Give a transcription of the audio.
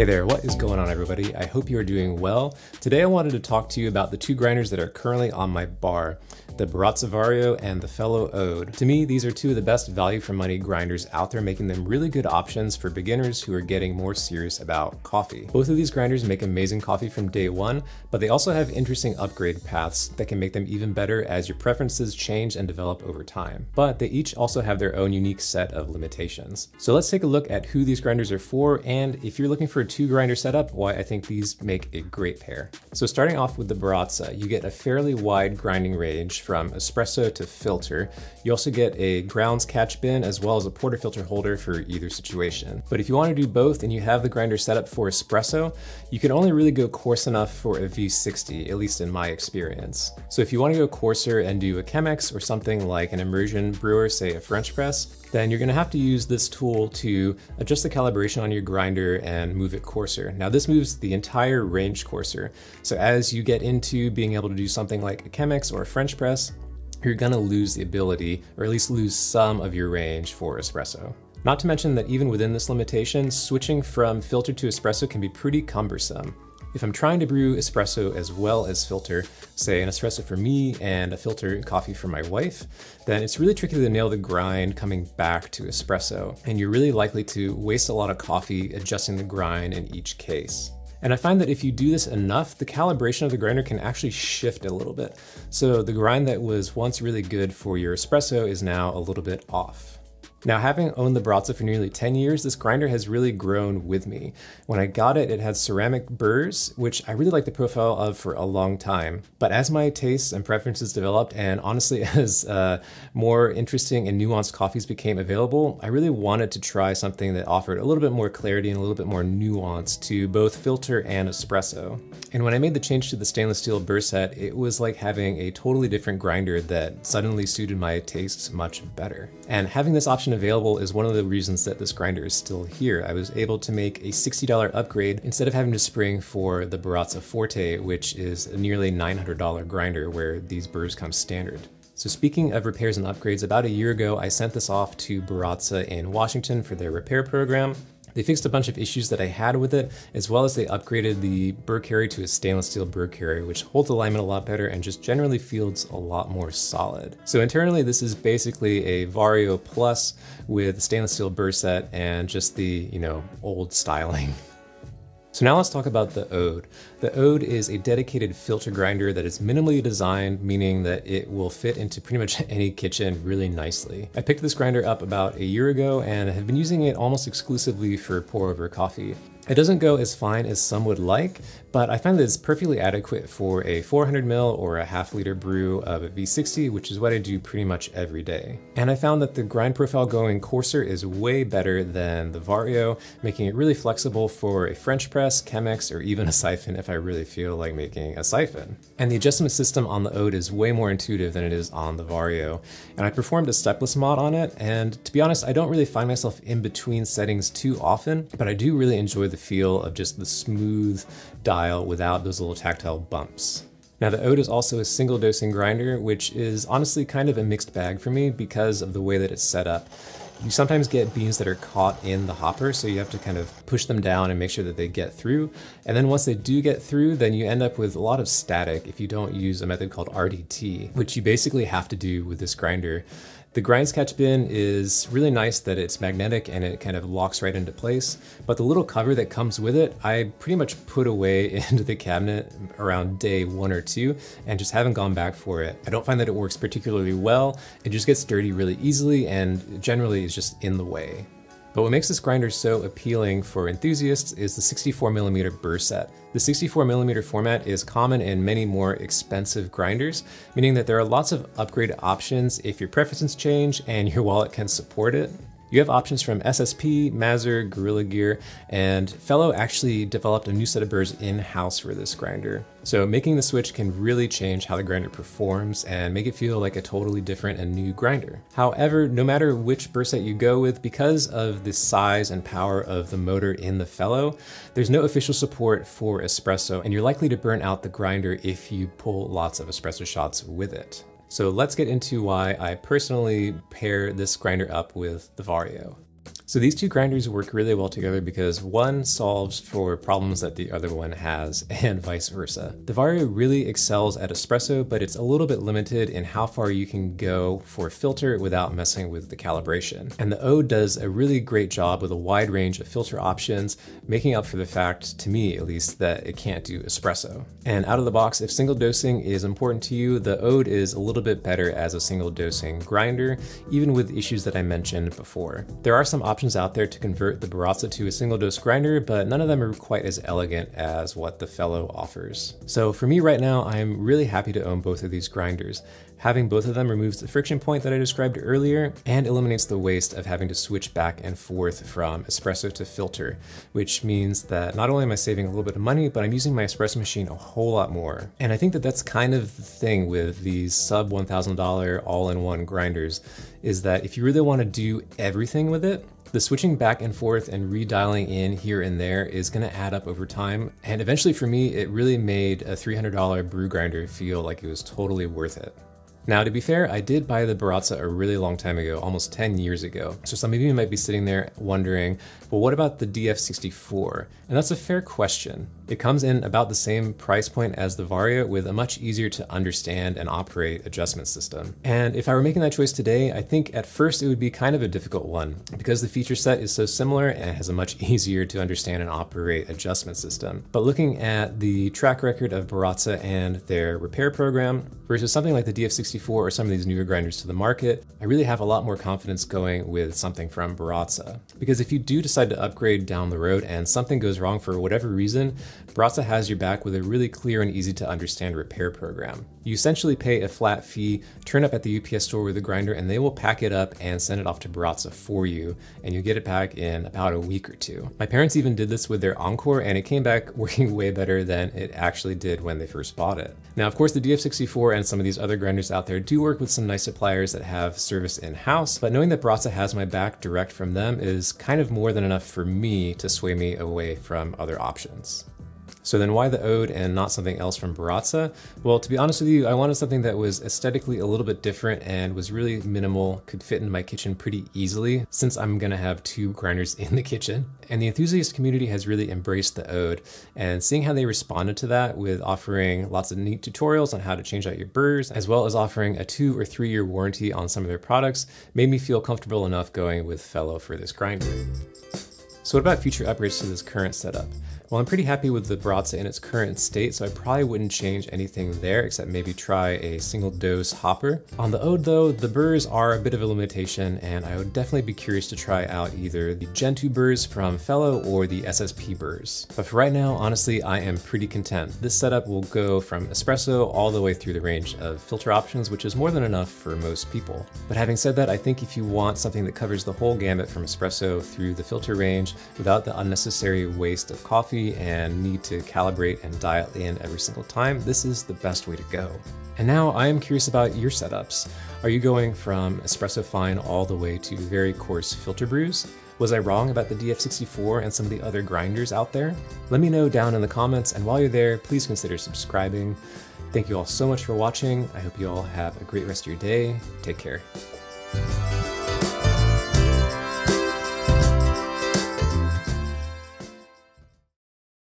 Hey there, what is going on everybody? I hope you are doing well. Today I wanted to talk to you about the two grinders that are currently on my bar, the Baratza Vario and the Fellow Ode. To me, these are two of the best value for money grinders out there, making them really good options for beginners who are getting more serious about coffee. Both of these grinders make amazing coffee from day one, but they also have interesting upgrade paths that can make them even better as your preferences change and develop over time. But they each also have their own unique set of limitations. So let's take a look at who these grinders are for, and if you're looking for two grinder setup, why I think these make a great pair. So starting off with the Baratza, you get a fairly wide grinding range from espresso to filter. You also get a grounds catch bin as well as a portafilter holder for either situation. But if you want to do both and you have the grinder set up for espresso, you can only really go coarse enough for a V60, at least in my experience. So if you want to go coarser and do a Chemex or something like an immersion brewer, say a French press, then you're gonna have to use this tool to adjust the calibration on your grinder and move it coarser. Now this moves the entire range coarser. So as you get into being able to do something like a Chemex or a French press, you're gonna lose the ability, or at least lose some of your range for espresso. Not to mention that even within this limitation, switching from filter to espresso can be pretty cumbersome. If I'm trying to brew espresso as well as filter, say an espresso for me and a filter coffee for my wife, then it's really tricky to nail the grind coming back to espresso, and you're really likely to waste a lot of coffee adjusting the grind in each case. And I find that if you do this enough, the calibration of the grinder can actually shift a little bit. So the grind that was once really good for your espresso is now a little bit off. Now, having owned the Baratza for nearly 10 years, this grinder has really grown with me. When I got it, it had ceramic burrs, which I really liked the profile of for a long time. But as my tastes and preferences developed, and honestly, as uh, more interesting and nuanced coffees became available, I really wanted to try something that offered a little bit more clarity and a little bit more nuance to both filter and espresso. And when I made the change to the stainless steel burr set, it was like having a totally different grinder that suddenly suited my tastes much better. And having this option option available is one of the reasons that this grinder is still here. I was able to make a $60 upgrade instead of having to spring for the Baratza Forte, which is a nearly $900 grinder where these burrs come standard. So speaking of repairs and upgrades, about a year ago, I sent this off to Baratza in Washington for their repair program. They fixed a bunch of issues that I had with it, as well as they upgraded the burr carry to a stainless steel burr carry, which holds alignment a lot better and just generally feels a lot more solid. So internally, this is basically a Vario Plus with stainless steel burr set and just the, you know, old styling. So now let's talk about the Ode. The Ode is a dedicated filter grinder that is minimally designed, meaning that it will fit into pretty much any kitchen really nicely. I picked this grinder up about a year ago and have been using it almost exclusively for pour over coffee. It doesn't go as fine as some would like, but I find that it's perfectly adequate for a 400 ml or a half liter brew of a V60, which is what I do pretty much every day. And I found that the grind profile going coarser is way better than the Vario, making it really flexible for a French press, Chemex, or even a siphon if I really feel like making a siphon. And the adjustment system on the Ode is way more intuitive than it is on the Vario. And I performed a stepless mod on it, and to be honest, I don't really find myself in between settings too often, but I do really enjoy the feel of just the smooth dial without those little tactile bumps. Now the Ode is also a single dosing grinder, which is honestly kind of a mixed bag for me because of the way that it's set up. You sometimes get beans that are caught in the hopper, so you have to kind of push them down and make sure that they get through. And then once they do get through, then you end up with a lot of static if you don't use a method called RDT, which you basically have to do with this grinder. The grinds catch bin is really nice that it's magnetic and it kind of locks right into place, but the little cover that comes with it, I pretty much put away into the cabinet around day one or two and just haven't gone back for it. I don't find that it works particularly well. It just gets dirty really easily and generally is just in the way. But what makes this grinder so appealing for enthusiasts is the 64mm burr set. The 64mm format is common in many more expensive grinders, meaning that there are lots of upgrade options if your preferences change and your wallet can support it. You have options from SSP, Mazzer, Gorilla Gear, and Fellow actually developed a new set of burrs in-house for this grinder. So making the switch can really change how the grinder performs and make it feel like a totally different and new grinder. However, no matter which burr set you go with, because of the size and power of the motor in the Fellow, there's no official support for espresso, and you're likely to burn out the grinder if you pull lots of espresso shots with it. So let's get into why I personally pair this grinder up with the Vario. So these two grinders work really well together because one solves for problems that the other one has and vice versa. The Vario really excels at espresso, but it's a little bit limited in how far you can go for filter without messing with the calibration. And the Ode does a really great job with a wide range of filter options, making up for the fact, to me at least, that it can't do espresso. And out of the box, if single dosing is important to you, the Ode is a little bit better as a single dosing grinder, even with issues that I mentioned before. There are some options options out there to convert the Baratza to a single dose grinder, but none of them are quite as elegant as what the Fellow offers. So for me right now, I'm really happy to own both of these grinders. Having both of them removes the friction point that I described earlier and eliminates the waste of having to switch back and forth from espresso to filter, which means that not only am I saving a little bit of money, but I'm using my espresso machine a whole lot more. And I think that that's kind of the thing with these sub $1,000 all-in-one grinders, is that if you really want to do everything with it, the switching back and forth and redialing in here and there is going to add up over time. And eventually for me, it really made a $300 brew grinder feel like it was totally worth it. Now, to be fair, I did buy the Baratza a really long time ago, almost 10 years ago. So some of you might be sitting there wondering, well, what about the DF64? And that's a fair question. It comes in about the same price point as the Vario with a much easier to understand and operate adjustment system. And if I were making that choice today, I think at first it would be kind of a difficult one because the feature set is so similar and has a much easier to understand and operate adjustment system. But looking at the track record of Baratza and their repair program versus something like the DF64 or some of these newer grinders to the market, I really have a lot more confidence going with something from Baratza. Because if you do decide to upgrade down the road and something goes wrong for whatever reason, Baratza has your back with a really clear and easy to understand repair program. You essentially pay a flat fee, turn up at the UPS store with a grinder, and they will pack it up and send it off to Baratza for you, and you get it back in about a week or two. My parents even did this with their Encore, and it came back working way better than it actually did when they first bought it. Now, of course, the DF64 and some of these other grinders out there do work with some nice suppliers that have service in-house, but knowing that Baratza has my back direct from them is kind of more than enough for me to sway me away from other options. So then why the Ode and not something else from Baratza? Well, to be honest with you, I wanted something that was aesthetically a little bit different and was really minimal, could fit in my kitchen pretty easily since I'm gonna have two grinders in the kitchen. And the enthusiast community has really embraced the Ode and seeing how they responded to that with offering lots of neat tutorials on how to change out your burrs, as well as offering a two or three year warranty on some of their products, made me feel comfortable enough going with Fellow for this grinder. So what about future upgrades to this current setup? Well, I'm pretty happy with the Baratza in its current state, so I probably wouldn't change anything there except maybe try a single dose hopper. On the Ode though, the burrs are a bit of a limitation and I would definitely be curious to try out either the Gen 2 burrs from Fellow or the SSP burrs. But for right now, honestly, I am pretty content. This setup will go from espresso all the way through the range of filter options, which is more than enough for most people. But having said that, I think if you want something that covers the whole gamut from espresso through the filter range without the unnecessary waste of coffee and need to calibrate and dial in every single time, this is the best way to go. And now I am curious about your setups. Are you going from espresso fine all the way to very coarse filter brews? Was I wrong about the DF64 and some of the other grinders out there? Let me know down in the comments, and while you're there, please consider subscribing. Thank you all so much for watching. I hope you all have a great rest of your day. Take care.